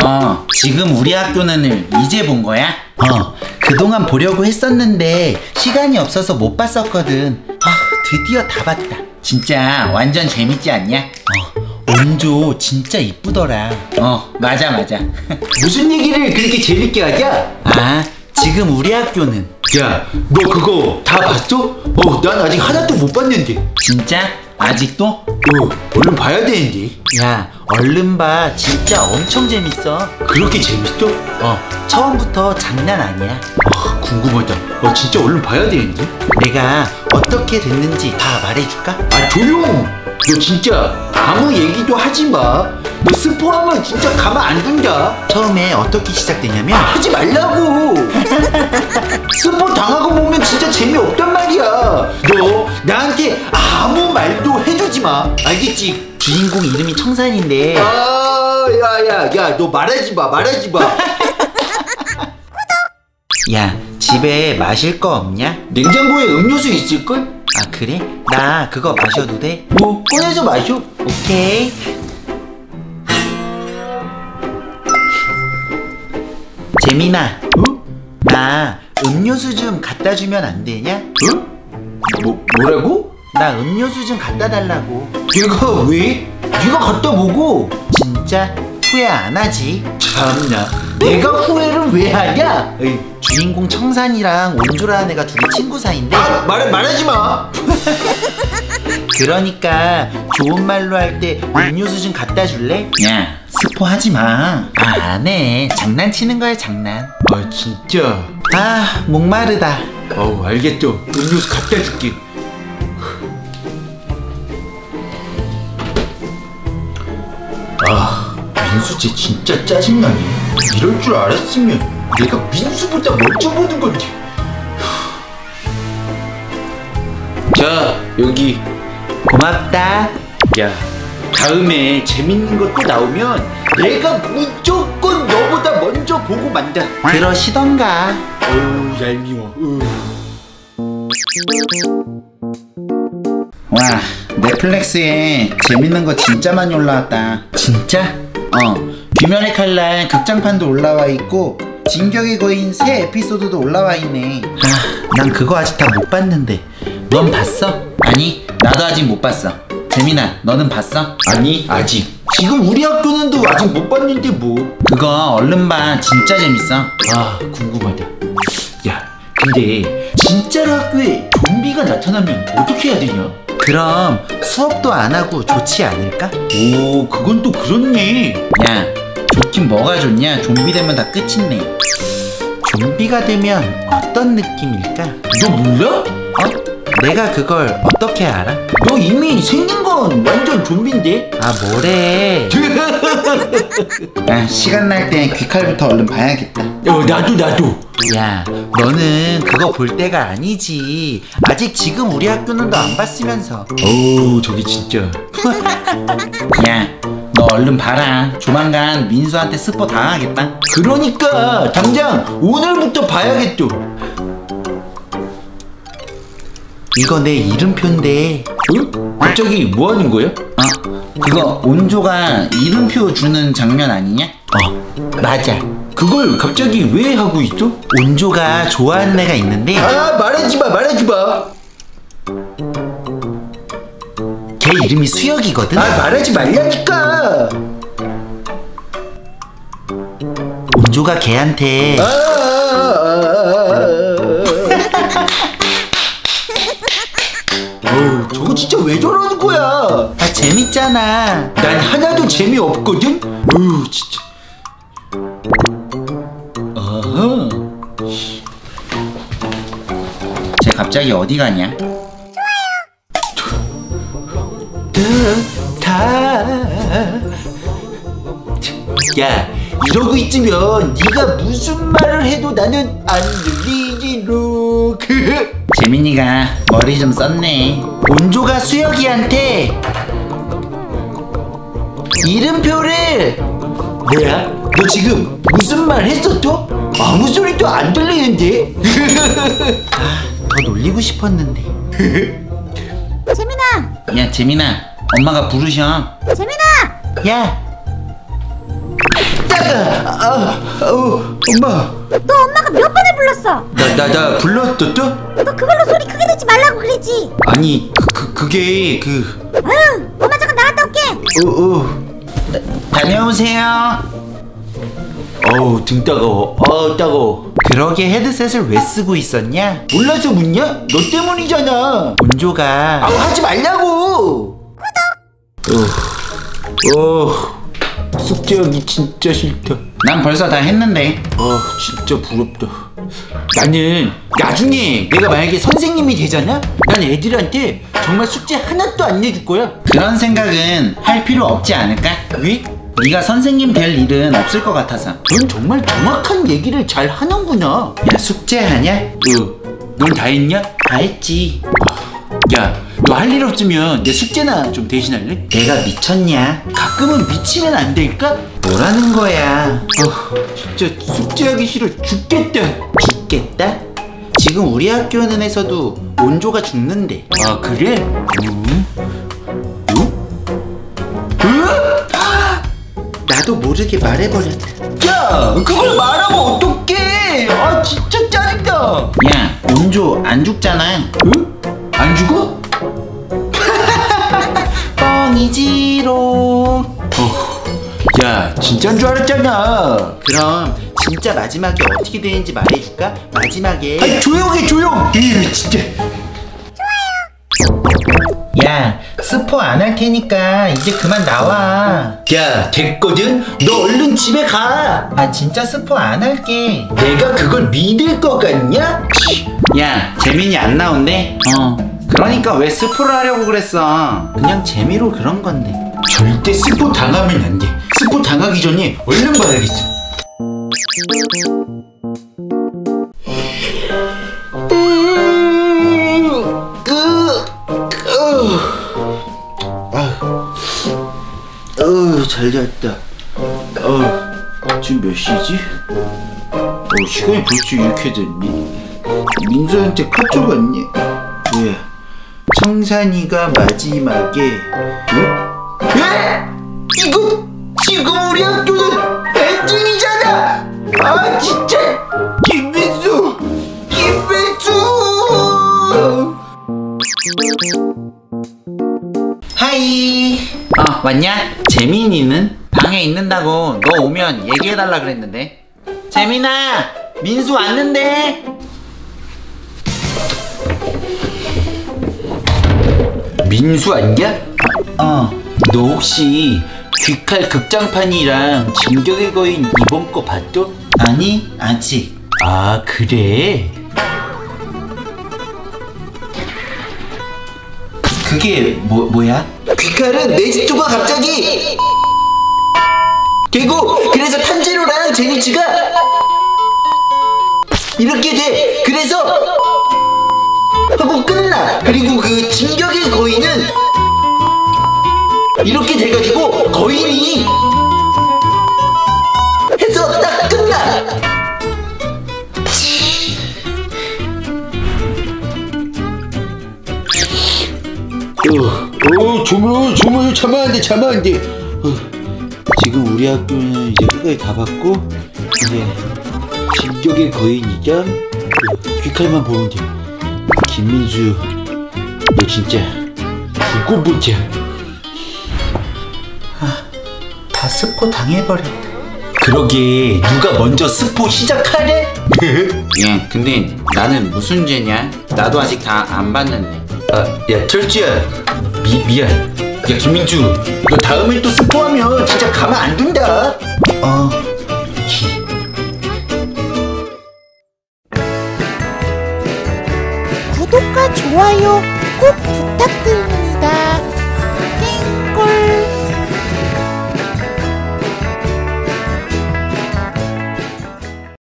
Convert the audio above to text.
너 지금 우리 학교는 이제 본 거야? 어, 그동안 보려고 했었는데 시간이 없어서 못 봤었거든. 아, 드디어 다 봤다. 진짜 완전 재밌지 않냐? 어, 온조 진짜 이쁘더라. 어, 맞아, 맞아. 무슨 얘기를 그렇게 재밌게 하냐? 아, 지금 우리 학교는 야, 너 그거 다 봤어? 어, 난 아직 하나도 못 봤는데. 진짜 아직도? 어, 얼른 봐야 되는데. 야, 얼른 봐. 진짜 엄청 재밌어. 그렇게 재밌어? 어, 처음부터 장난 아니야. 아, 궁금하다. 어, 진짜 얼른 봐야 되는데. 내가 어떻게 됐는지 다 말해줄까? 아, 조용! 너 진짜 아무 얘기도 하지 마. 너 스포하면 진짜 가만 안 둔다. 처음에 어떻게 시작되냐면 하지 말라고. 스포 당하고 보면 진짜 재미없단 말이야. 너 나한테 아무 말도 해주지 마. 알겠지? 주인공 이름이 청산인데 아, 야, 야, 야, 너 말하지 마, 말하지 마. 야 집에 마실 거 없냐? 냉장고에 음료수 있을걸? 아 그래? 나 그거 마셔도 돼? 뭐, 꺼내서 마셔. 오케이 재민아 어? 나 음료수 좀 갖다 주면 안 되냐? 어? 뭐, 뭐라고? 나 음료수 좀 갖다 달라고 내가 왜? 네가 갖다 보고. 진짜 후회 안 하지? 참나. 내가 후회를 왜 하냐? 에이, 주인공 청산이랑 온조라는 애가 둘이 친구 사이인데 아, 말, 말하지 마. 그러니까 좋은 말로 할 때 음료수 좀 갖다 줄래? 야 스포 하지 마. 아, 안 해. 장난치는 거야, 장난. 아, 진짜. 아, 목마르다. 어우, 알겠죠. 음료수 갖다 줄게. 아, 민수 쟤 진짜 짜증나네. 이럴 줄 알았으면 내가 민수보다 먼저 보는 건데. 자, 여기. 고맙다. 야, 다음에 재밌는 것도 나오면 내가 무조건 너보다 먼저 보고 만다. 그러시던가. 어우, 얄미워. 으. 와, 넷플릭스에 재밌는 거 진짜 많이 올라왔다. 진짜? 어. 귀멸의 칼날 극장판도 올라와 있고 진격의 거인 새 에피소드도 올라와 있네. 아, 난 그거 아직 다 못 봤는데. 넌 봤어? 아니, 나도 아직 못 봤어. 재민아, 너는 봤어? 아니, 아직. 지금 우리 학교는도 아직 못 봤는데 뭐. 그거 얼른 봐. 진짜 재밌어. 아 궁금하다 야 근데 진짜로 학교에 좀비가 나타나면 어떻게 해야 되냐? 그럼 수업도 안 하고 좋지 않을까? 오 그건 또 그렇네 야, 좋긴 뭐가 좋냐? 좀비 되면 다 끝이네. 좀비가 되면 어떤 느낌일까? 너 몰라? 어? 내가 그걸 어떻게 알아? 너 이미 생긴 건 완전 좀비인데? 아, 뭐래? 야, 시간 날 때 귀칼부터 얼른 봐야겠다. 어 나도 나도 야, 너는 그거 볼 때가 아니지. 아직 지금 우리 학교는 너 안 봤으면서. 어우 저기 진짜 야, 너 얼른 봐라. 조만간 민수한테 스포 당하겠다. 그러니까 당장 오늘부터 봐야겠죠 이거 내 이름표인데. 응? 갑자기 뭐 하는 거야? 어, 그거 온조가 이름표 주는 장면 아니냐? 어, 맞아. 그걸 갑자기 왜 하고 있어? 온조가 좋아하는 애가 있는데 아 말하지 마 말하지 마. 이름이 수혁이거든. 아 말하지 말라니까. 온조가 걔한테 아, 아, 아, 아. 어우, 저거 진짜 왜 저러는 거야? 아 재밌잖아. 난 하나도 재미없거든? 어우, 진짜. 아하. 쟤 갑자기 어디 가냐? 다. 야, 이러고 있으면 네가 무슨 말을 해도 나는 안 들리지로. 재민이가 머리 좀 썼네. 온조가 수혁이한테 이름표를 뭐야? 너 지금 무슨 말 했었죠? 아무 소리도 안 들리는데? 더 놀리고 싶었는데. 재민아! 야 재민아, 엄마가 부르셔. 재민아! 야, 따가 아, 어, 엄마. 너 엄마가 몇 번을 불렀어? 나, 나, 나 불렀어 또? 너 그걸로 소리 크게 내지 말라고 그랬지? 아니, 그, 그, 그게, 그, 응, 엄마 잠깐 나갔다 올게. 어, 어. 다녀오세요. 어우, 등 따가워. 아, 따가워. 그러게 헤드셋을 왜 쓰고 있었냐? 몰라서 묻냐? 너 때문이잖아. 온조가 아우, 하지 말라고. 어, 어, 숙제하기 진짜 싫다. 난 벌써 다 했는데 아 진짜 부럽다 나는 나중에 내가 만약에 선생님이 되잖아? 난 애들한테 정말 숙제 하나도 안 내줄 거야 그런 생각은 할 필요 없지 않을까? 왜? 네가 선생님 될 일은 없을 것 같아서 넌 정말 정확한 얘기를 잘 하는구나 어, 야 숙제하냐? 넌다 했냐? 다 했지 야 너 할 일 없으면 내 숙제나 좀 대신할래? 내가 미쳤냐? 가끔은 미치면 안 될까? 뭐라는 거야 어, 진짜 숙제하기 싫어 죽겠다 죽겠다? 지금 우리 학교 는에서도 온조가 죽는데 아 그래? 음? 나도 모르게 말해버렸다 야 그걸 말하면 어떡해 아 진짜 짜증나 야 온조 안 죽잖아 응? 안 죽어? 뻥이지롱. 어, 야 진짜인 줄 알았잖아. 그럼 진짜 마지막에 어떻게 되는지 말해줄까? 마지막에. 아이 조용해 조용! 이 진짜. 야 스포 안 할 테니까 이제 그만 나와. 야 됐거든? 너 얼른 집에 가. 아 진짜 스포 안 할게. 내가 그걸 믿을 것 같냐? 치, 야 재민이 안 나온대? 어 그러니까 왜 스포를 하려고 그랬어 그냥 재미로 그런 건데 절대 스포 당하면 안돼 스포 당하기 전에 얼른 봐야겠어 어우 잘 잤다 어 지금 몇 시지? 어 시간이 벌써 이렇게 됐니? 민수한테 카톡 왔니? 왜? 청산이가 마지막에 응? 에? 이거 지금 우리 학교는 엔딩이잖아 아 진짜 김민수 김민수 하이 어 왔냐? 재민이는? 방에 있는다고 너 오면 얘기해달라 그랬는데 재민아 민수 왔는데 민수 아니야? 어 너 혹시 귀칼 극장판이랑 진격의 거인 이번 거 봤어? 아니 아직 아 그래? 그게 뭐, 뭐야? 귀칼은 네지토가 갑자기 되고 그래서 탄제로랑 제니치가 이렇게 돼 그래서 하고 끝나 그리고 그 진격의 거인은 이렇게 돼가지고 거인이 해서 딱 끝나 어, 어, 조물, 조물, 참아 안 돼, 참아 안 돼. 어, 지금 우리 학교는 이제 끝까지 다 봤고, 이제 진격의 거인이자 어, 귀칼만 보면 돼. 김민수, 너 진짜 두고 보자. 다 스포 당해버렸다 그러게 누가 먼저 스포 시작하래? 야 근데 나는 무슨 죄냐? 나도 아직 다 안 봤는데 아, 야 철주야, 미 미안. 야 김민주, 너 다음에 또 스포하면 진짜 가만 안 둔다. 어 구독과 좋아요 꼭 부탁드립니다.